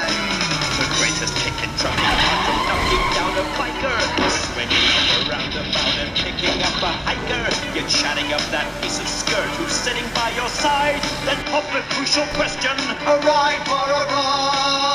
The greatest kick in trucking, from knocking down a biker, swinging up around about and picking up a hiker. You're chatting up that piece of skirt who's sitting by your side. Then pop the crucial question: a ride for a ride.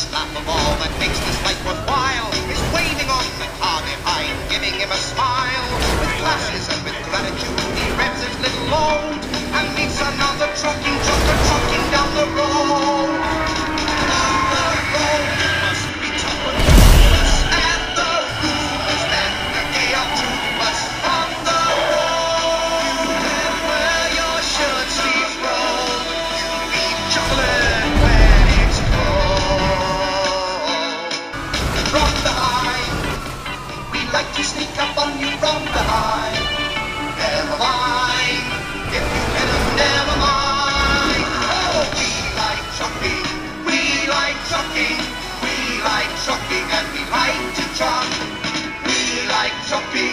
Greatest laugh of all that makes this life worthwhile is waiting on the car behind, giving him a smile. With glasses from behind. We like to sneak up on you from behind. Never mind. If you hit us, never mind. Oh, we like trucking. We like trucking. We like trucking and we like to truck. We like trucking.